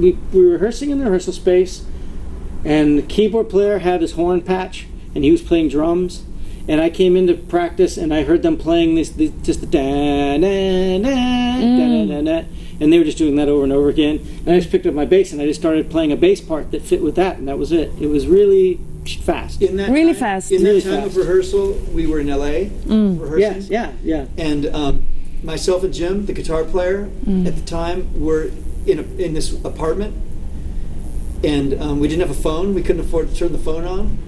we, we were rehearsing in the rehearsal space, and the keyboard player had his horn patch, and he was playing drums. And I came into practice, and I heard them playing this, this just the da na na mm. da na na, and they were just doing that over and over again. And I just picked up my bass, and I just started playing a bass part that fit with that, and that was it. It was really fast. In that Really time, fast. In that Really time fast. of rehearsal, we were in LA mm. rehearsing. Yes, yeah, yeah. And um, myself and Jim, the guitar player mm. at the time, were in a, in this apartment, and um, we didn't have a phone. We couldn't afford to turn the phone on.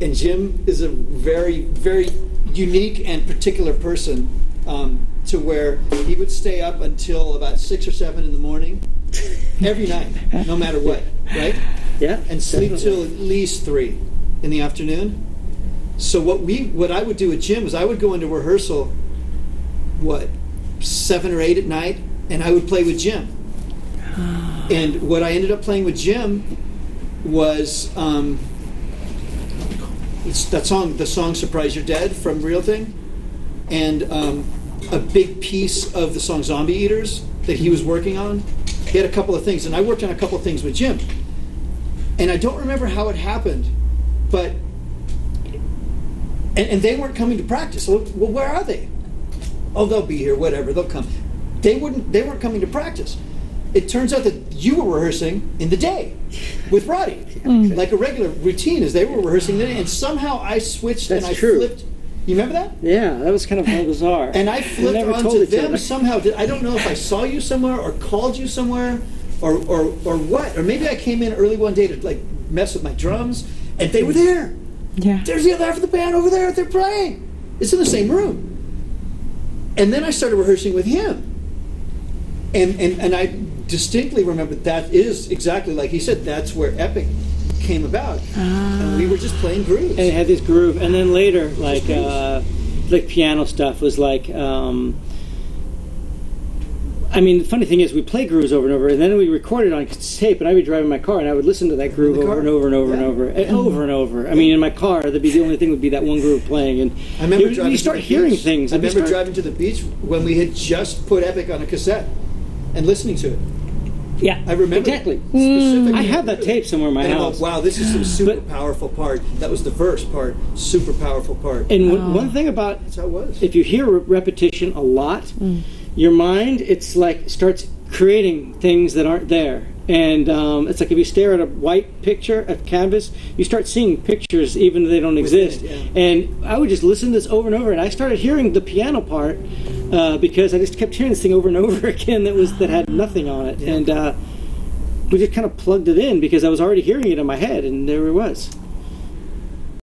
And Jim is a very, very unique and particular person, um, to where he would stay up until about six or seven in the morning, every night, no matter what, right? Yeah, and sleep definitely. till at least three in the afternoon. So what we what I would do with Jim is I would go into rehearsal, what, seven or eight at night, and I would play with Jim. And what I ended up playing with Jim was um, it's that song, the song "Surprise You're Dead" from Real Thing, and um, a big piece of the song "Zombie Eaters" that he was working on. He had a couple of things, and I worked on a couple of things with Jim and I don't remember how it happened, but and, and they weren't coming to practice. Well, where are they? Oh, they'll be here. Whatever, they'll come. They wouldn't. They weren't coming to practice. It turns out that you were rehearsing in the day with Roddy, mm. like a regular routine, as they were rehearsing. Then, and somehow I switched That's and I true. flipped. You remember that? Yeah, that was kind of bizarre. And I flipped never told onto each them other. somehow. Did- I don't know if I saw you somewhere or called you somewhere or, or, or what. Or maybe I came in early one day to like mess with my drums and they were there. Yeah. There's the other half of the band over there. They're playing. It's in the same room. And then I started rehearsing with him. And, and, and I distinctly remember that is exactly like he said, that's where Epic came about. And we were just playing grooves. and it had this groove and then later like uh, like piano stuff was like um, I mean, the funny thing is, we play grooves over and over, and then we record it on tape, and I would be driving my car, and I would listen to that groove over and over and over and over and over and over. I mean, in my car, that'd be the only thing would be that one groove playing, and I remember driving you start hearing beach. things. I remember start- driving to the beach when we had just put Epic on a cassette and listening to it. Yeah, I remember exactly. specifically. I have that tape somewhere in my And I'm house. wow, this is a super But- powerful part. That was the first part. Super powerful part. And one- one thing about That's how it was. if you hear repetition a lot, your mind it's like starts creating things that aren't there. And um, it's like if you stare at a white picture, a canvas, you start seeing pictures even though they don't exist. yeah. And I would just listen to this over and over, and I started hearing the piano part uh, because I just kept hearing this thing over and over again that was that had nothing on it, and uh, we just kind of plugged it in because I was already hearing it in my head, and there it was.